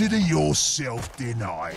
Consider yourself denied.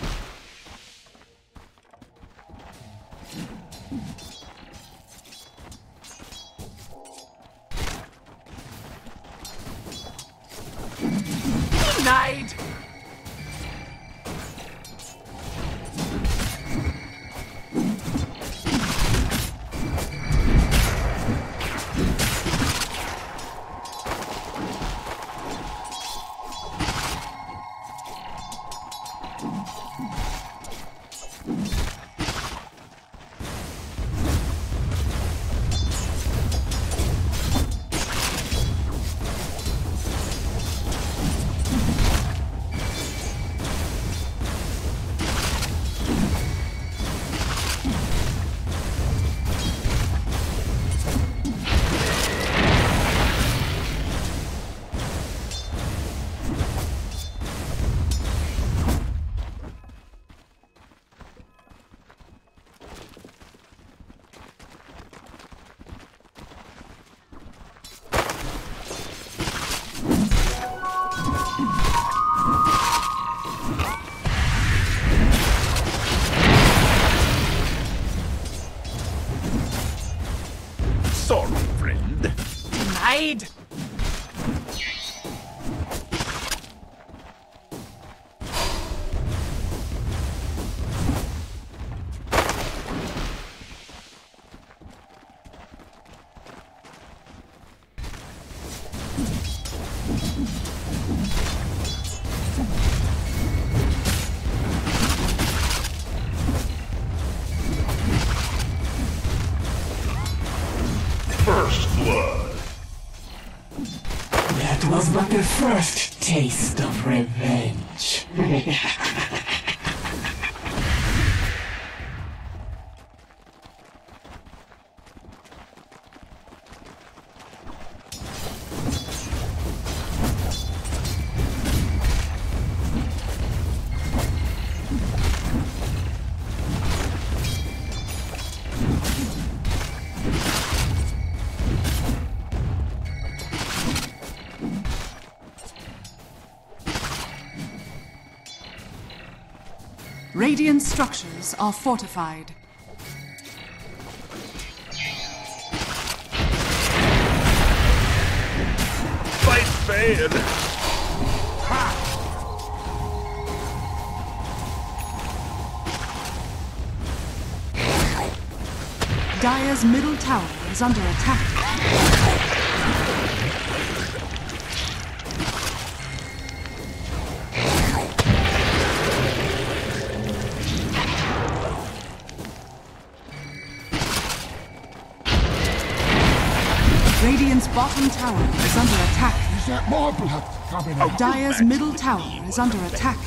But are fortified. Fight. Dire's middle tower is under attack. Tower is under attack. Is that my blood coming out? Dire's middle tower is under attack.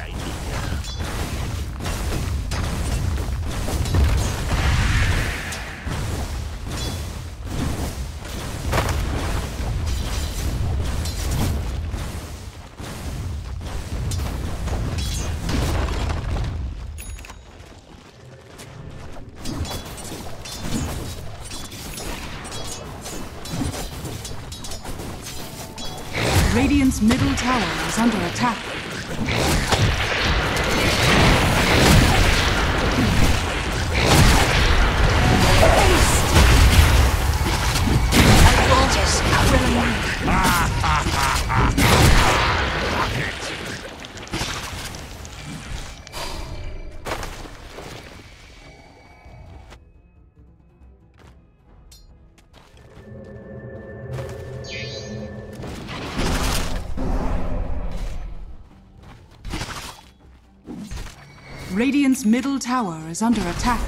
Radiant's middle tower is under attack.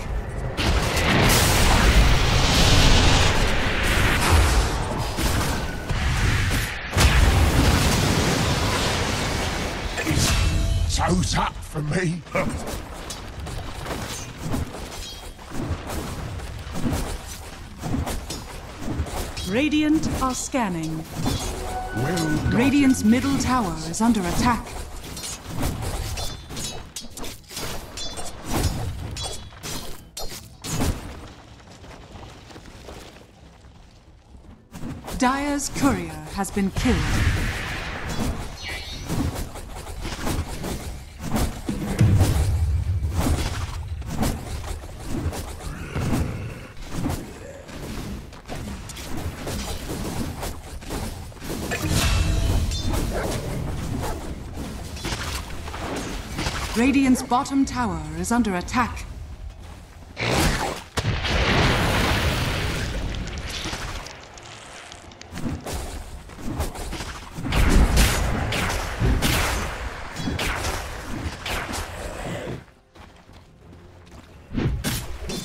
Toes up for me. Radiant are scanning. well. Radiant's middle tower is under attack. Dire's courier has been killed. Radiant's bottom tower is under attack.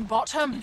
Bottom.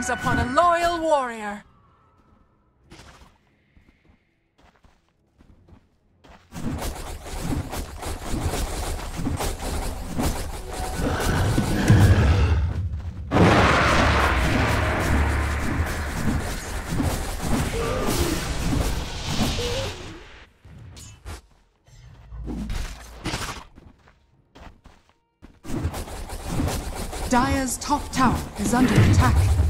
Hangs upon a loyal warrior. Dire's top tower is under attack.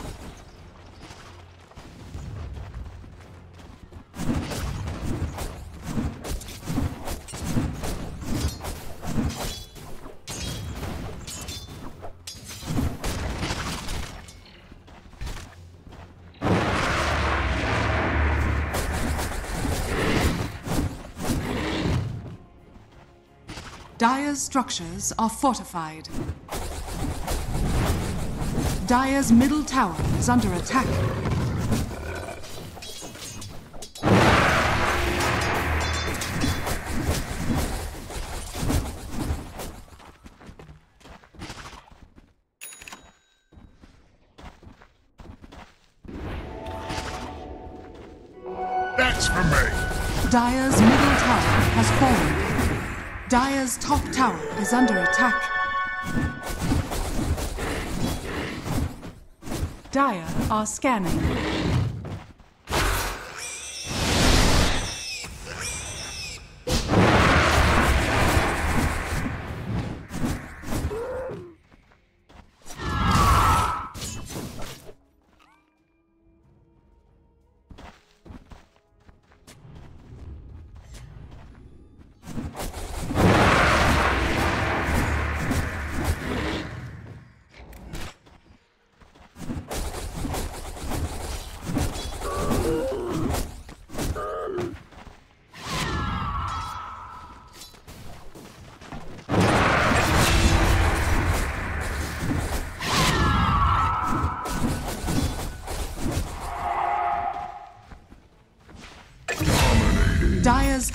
Dire's structures are fortified. Dire's middle tower is under attack. That's for me. Dire's middle tower has fallen. Dire's top tower is under attack. Dire are scanning.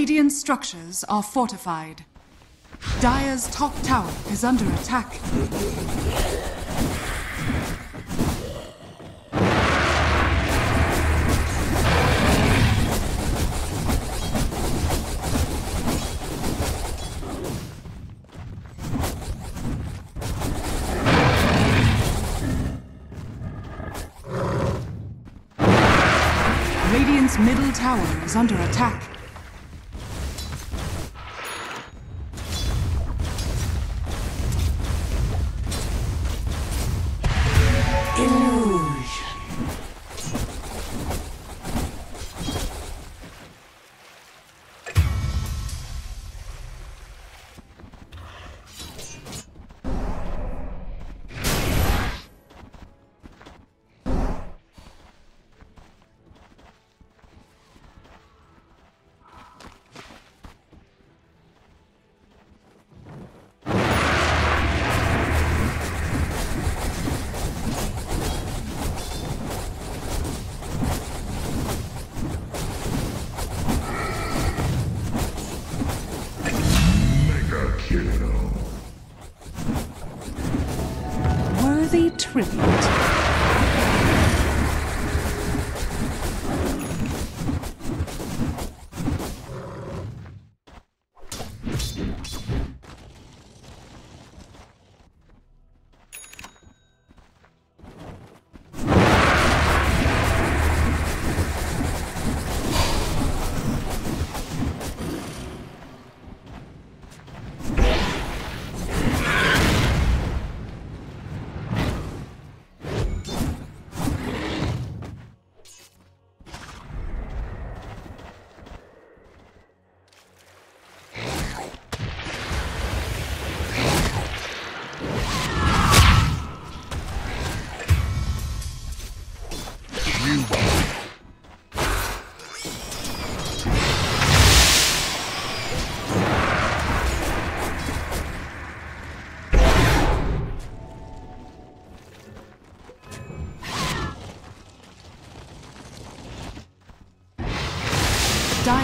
Radiant structures are fortified. Dire's top tower is under attack. Radiant's middle tower is under attack. Tribute.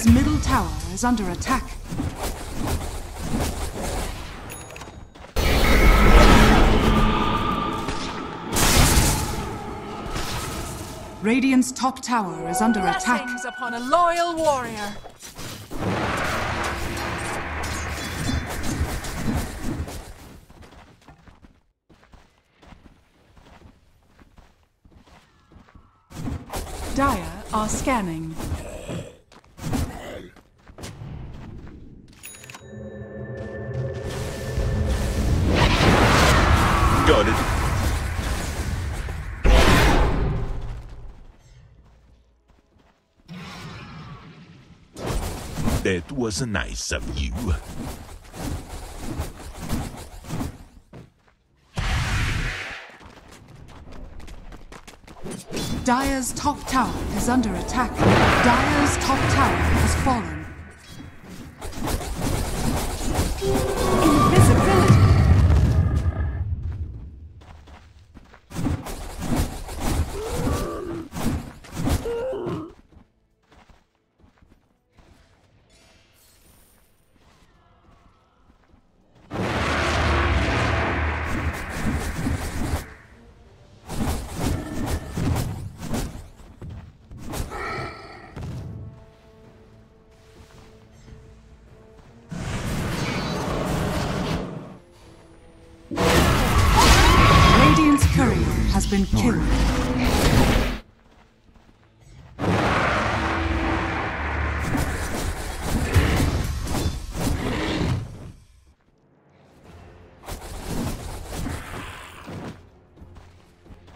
Dire's middle tower is under attack. Radiant's top tower is under attack. Blessings upon a loyal warrior. Dire are scanning. That was nice of you. Dire's top tower is under attack. Dire's top tower has fallen.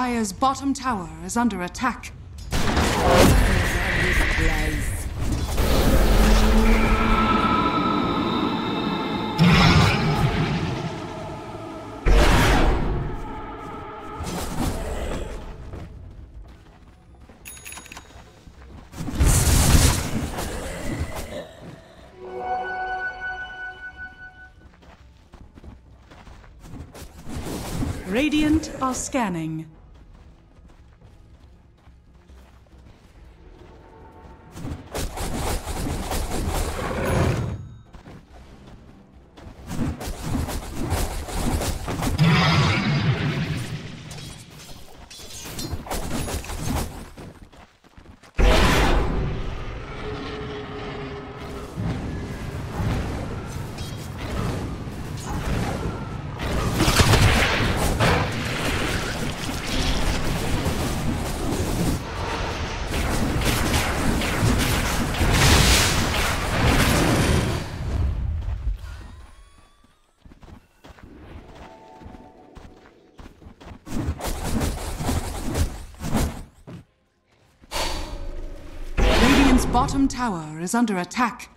Dire's bottom tower is under attack. Radiant are scanning. Tower is under attack.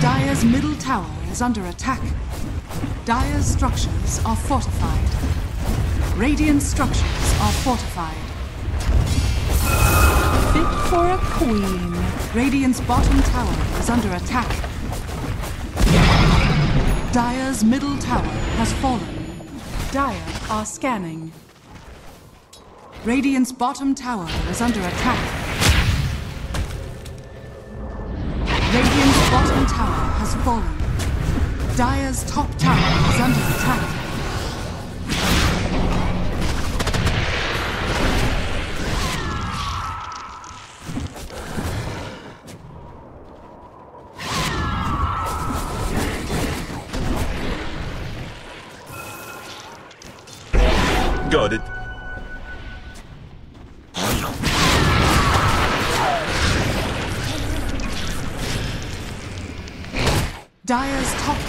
Dire's middle tower is under attack. Dire's structures are fortified. Radiant structures are fortified. Fit for a queen. Radiant's bottom tower is under attack. Dire's middle tower has fallen. Dire are scanning. Radiant's bottom tower is under attack. Radiant's bottom tower has fallen. Dire's top tower is under attack.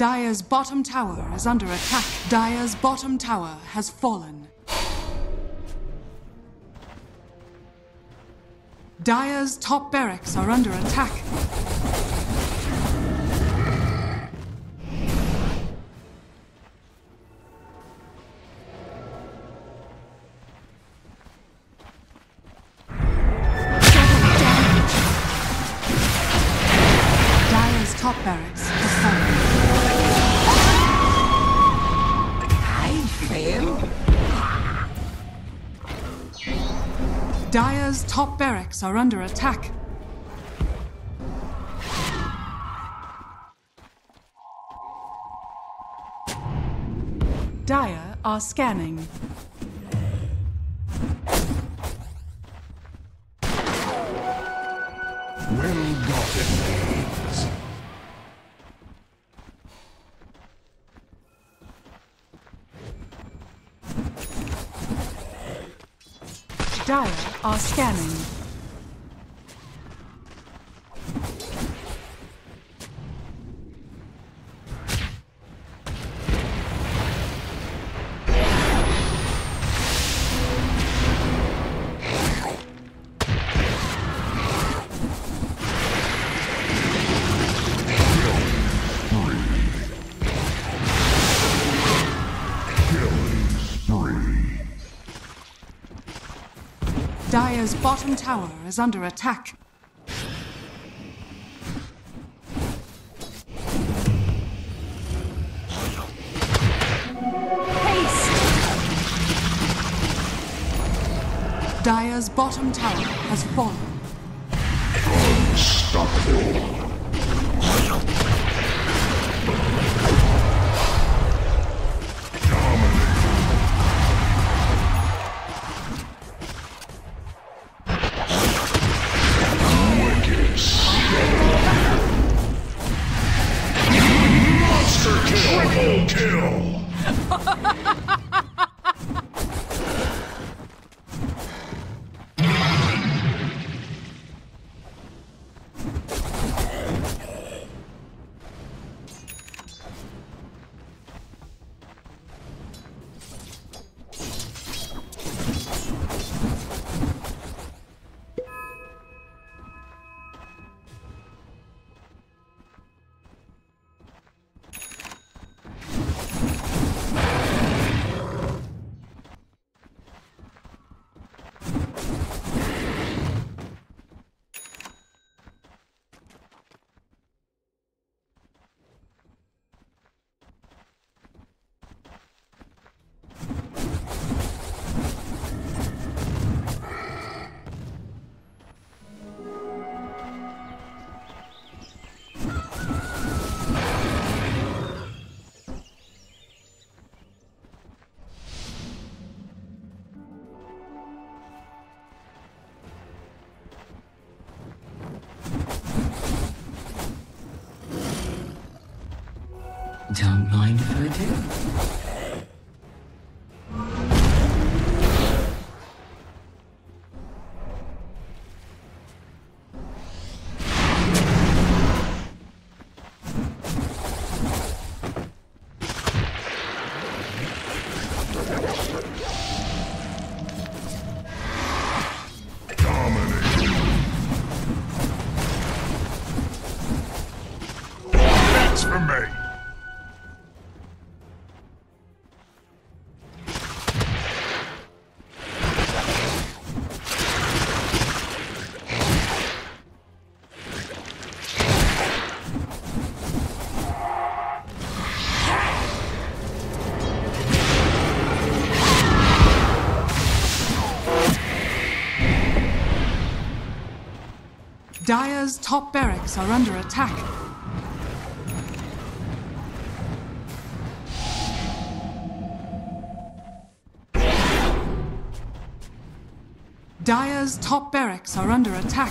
Dire's bottom tower is under attack. Dire's bottom tower has fallen. Dire's top barracks are under attack. Barracks are under attack. Dire are scanning. Well gotten gains. Dire are scanning. Dire's bottom tower is under attack. Don't mind if I do. Dire's top barracks are under attack. Dire's top barracks are under attack.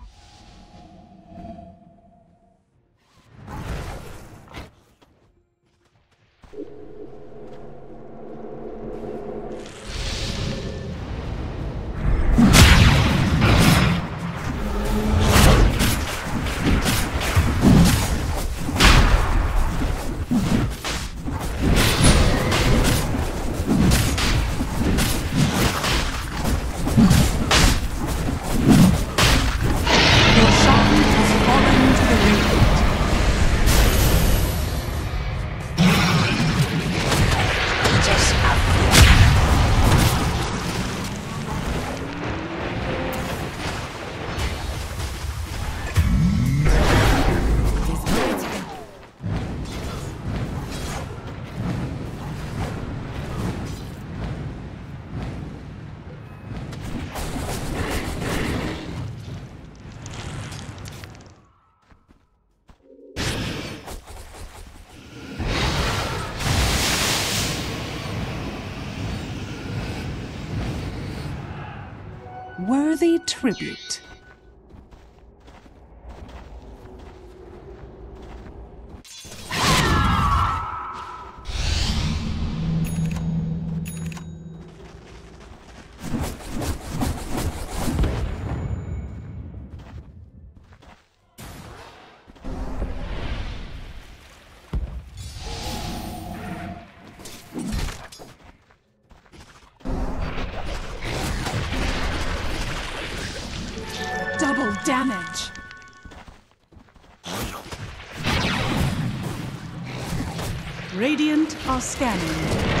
Worthy damage. Radiant are scanning.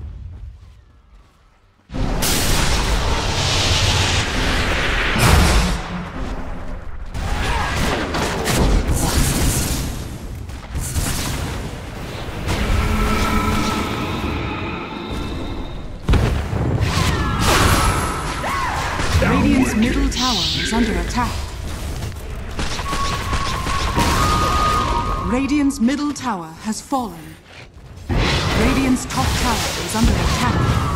Under attack. Radiant's middle tower has fallen. Radiant's top tower is under attack.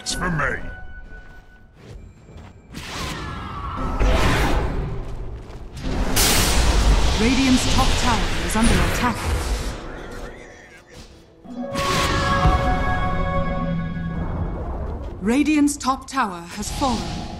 That's for me. Radiant's top tower is under attack. Radiant's top tower has fallen.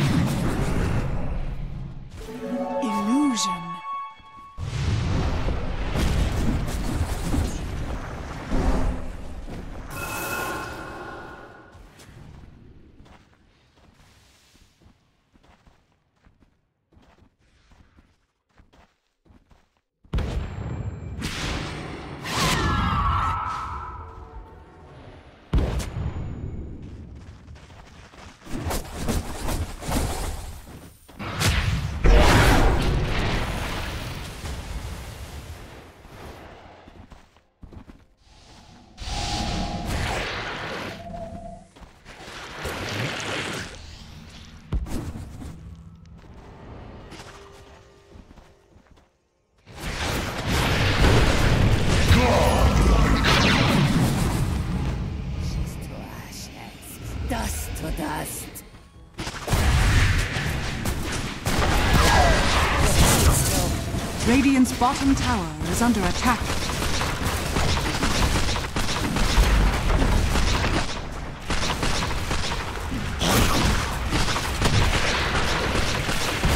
Bottom tower is under attack.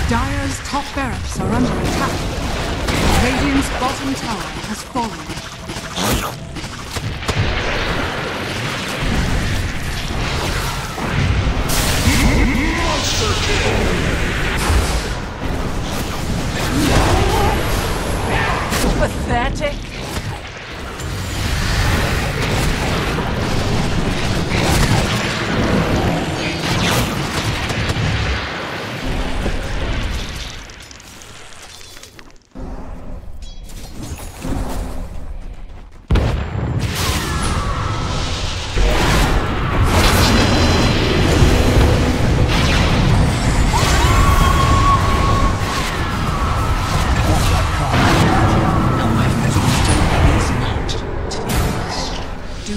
Dire's top barracks are under attack. Radiant's bottom tower has fallen.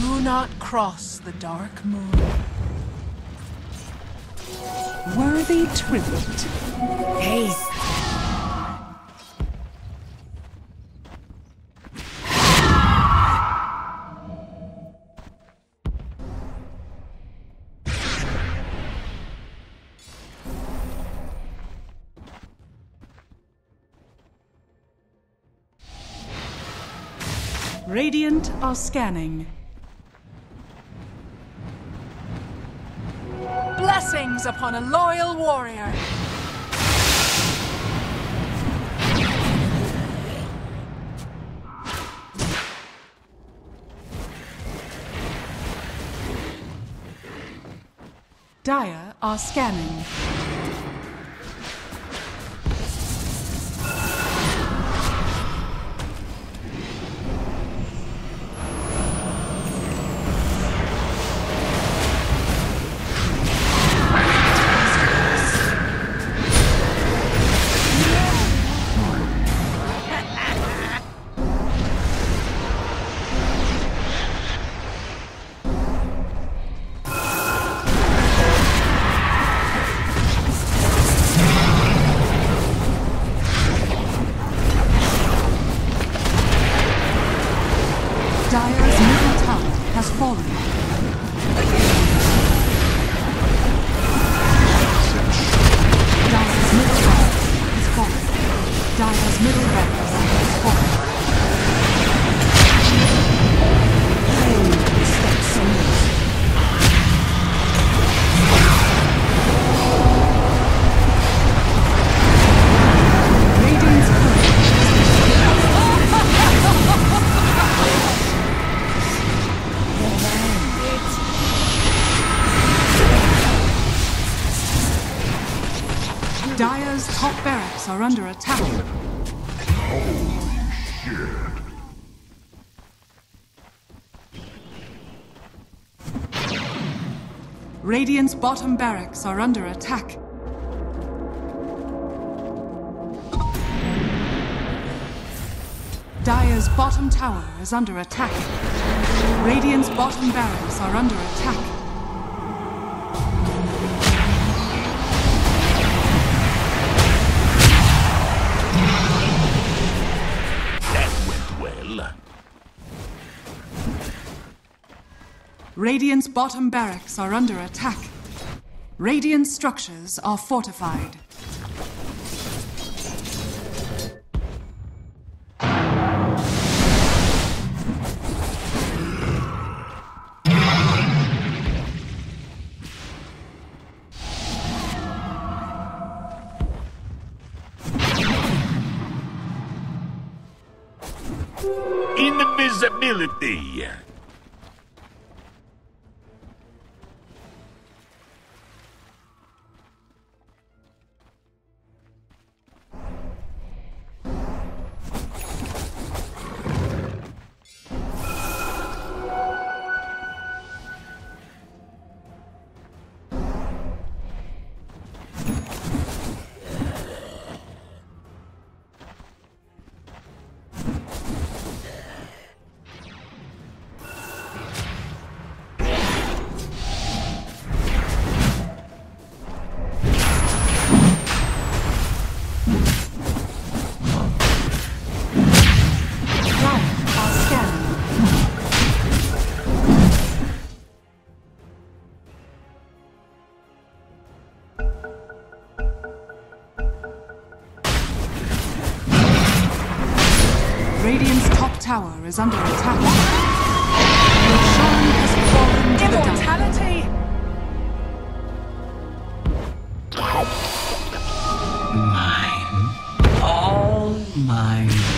Do not cross the dark moon. Worthy tribute. Haste. Radiant are scanning. Blessings upon a loyal warrior. Dire are scanning. Has bottom barracks are under attack. Dire's bottom tower is under attack. Radiant's bottom barracks are under attack. That went well. Radiant's bottom barracks are under attack. Radiant structures are fortified. Invisibility. Tower is under attack. Roshan has fallen to the. Immortality! Mine. All mine.